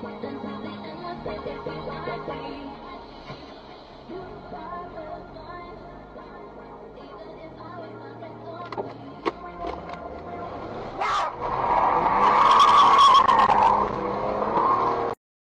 When will the end? When will the end?